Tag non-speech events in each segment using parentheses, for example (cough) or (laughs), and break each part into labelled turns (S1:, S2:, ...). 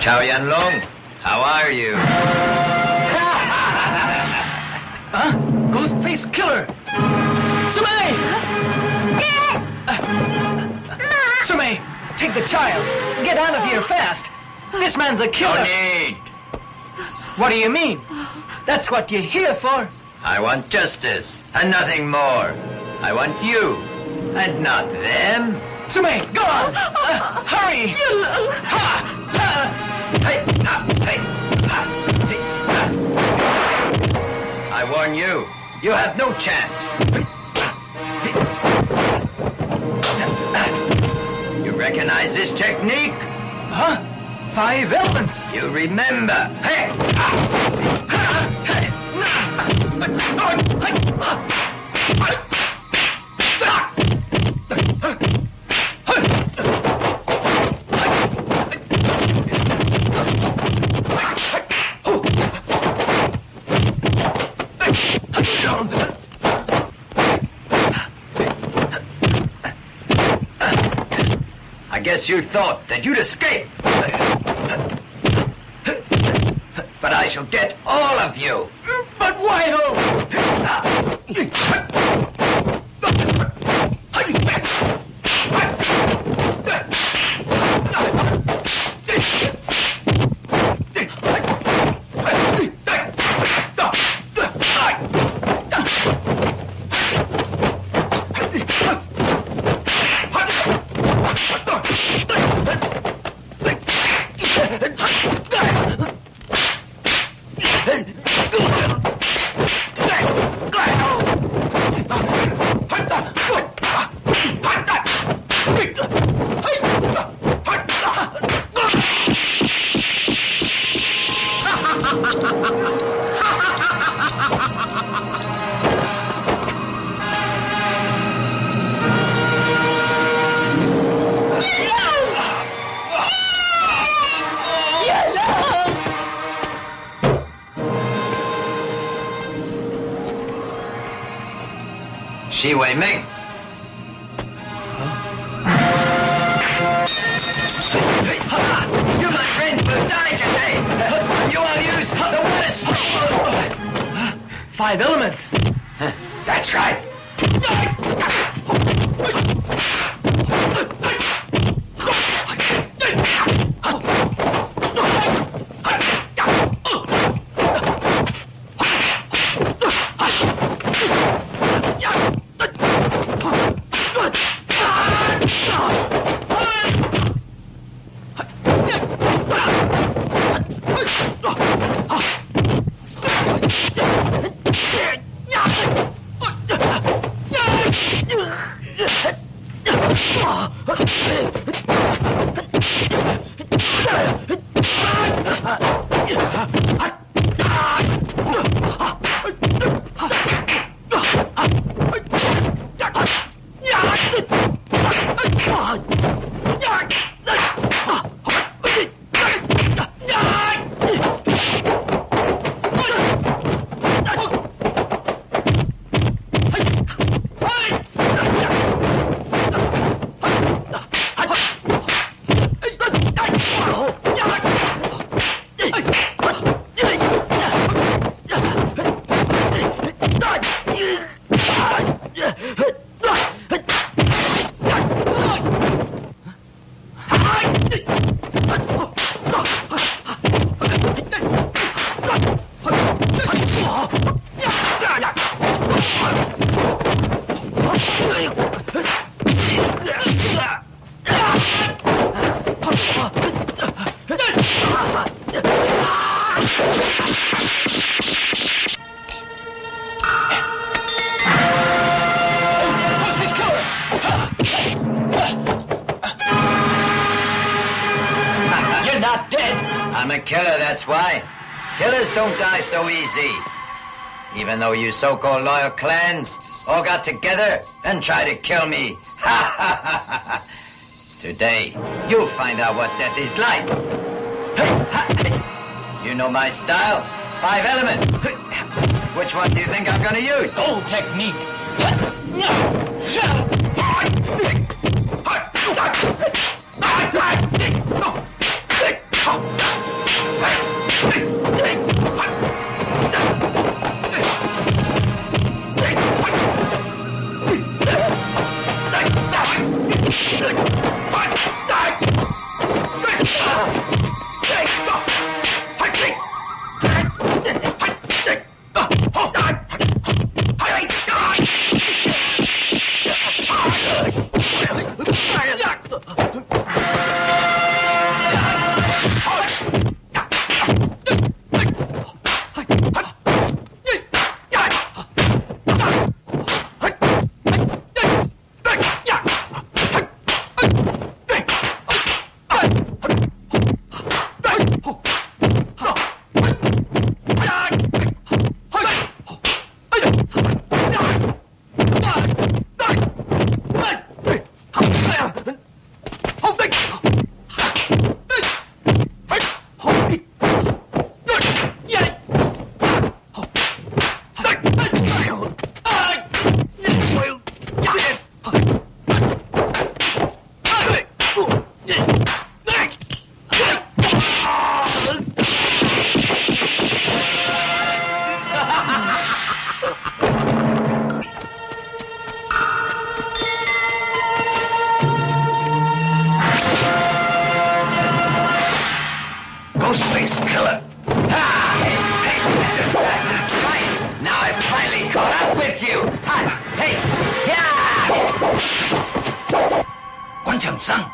S1: Chow Yan Long, how are you? (laughs)
S2: Huh? Ghostface Killer! Sumay! Sumay, take the child. Get out of here fast. This man's a
S1: No
S2: killer.
S1: need.
S2: What do you mean? That's what you're here for.
S1: I want justice and nothing more. I want you and not them.
S2: Sumay, go on! (laughs) Uh, hurry! Ha! Ha!
S1: I warn you, you have no chance. You recognize this technique?
S2: Huh? Five elements.
S1: You remember. Hey! Guess you thought that you'd escape. But I shall get all of you.
S2: But why ho? Ah.
S1: Shi Wei Ming. You, my friend, will die today. You will use the worst.
S2: Five elements.
S1: That's right. That's why. Killers don't die so easy. Even though you so-called loyal clans all got together and tried to kill me. Ha ha ha ha. Today, you'll find out what death is like. You know my style. Five elements. Which one do you think I'm gonna use?
S2: Old technique.
S1: Ghostface 上。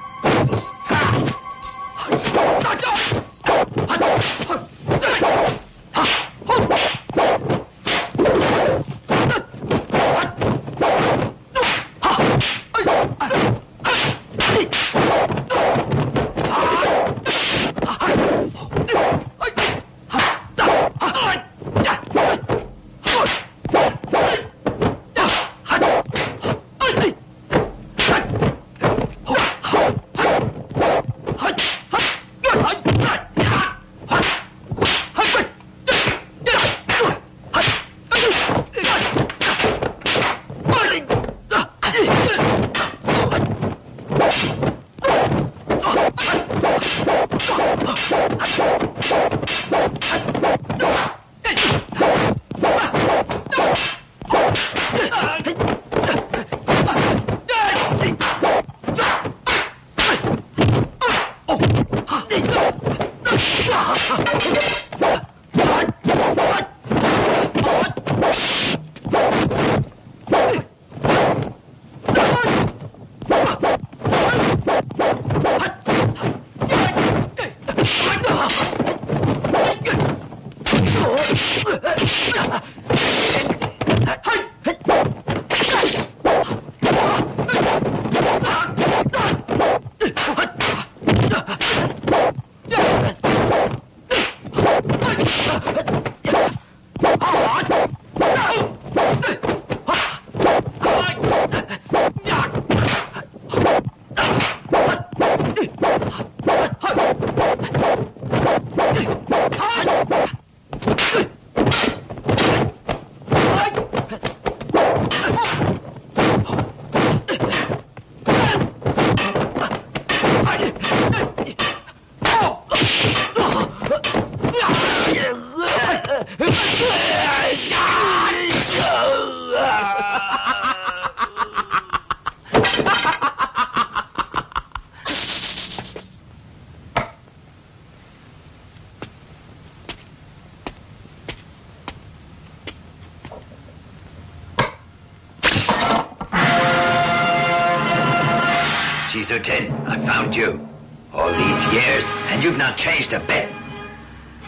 S1: Chizu Tin, I found you. All these years, and you've not changed a bit.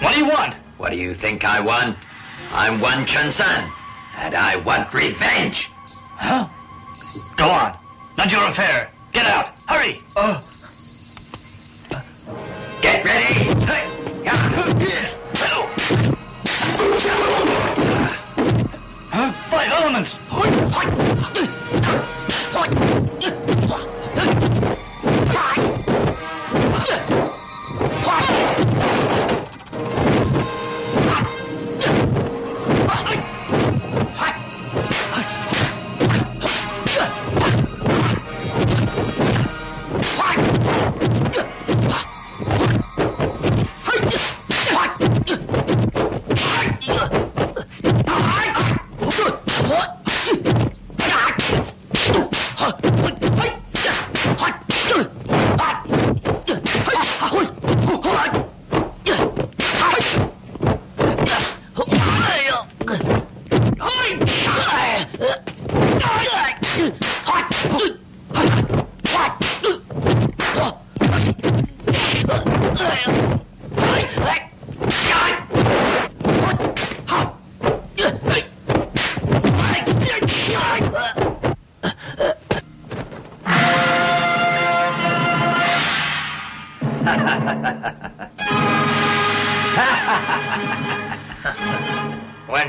S2: What do you want?
S1: What do you think I want? I'm Wan Chun San, and I want revenge.
S2: Huh? Go on. Not your affair. Get out. Hurry.
S1: Oh. Get ready.
S2: Huh? Five elements.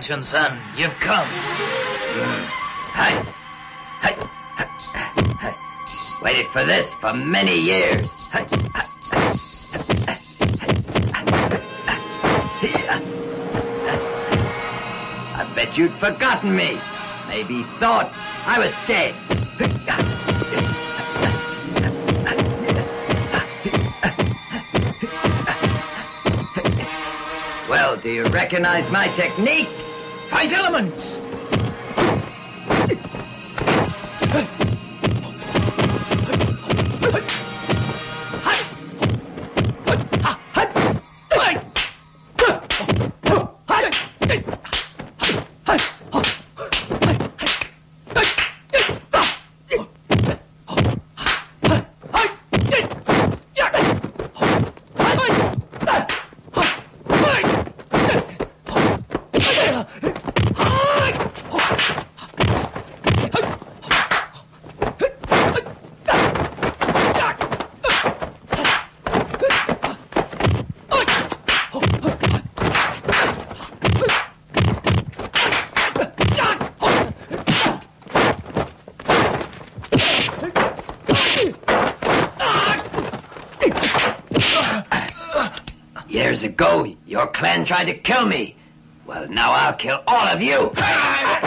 S2: Chun San, you've come.
S1: Hi. Hi. Waited for this for many years. I bet you'd forgotten me. Maybe thought I was dead. Well, do you recognize my technique?
S2: Five elements.
S1: Years ago, your clan tried to kill me. Well, now I'll kill all of you. (laughs)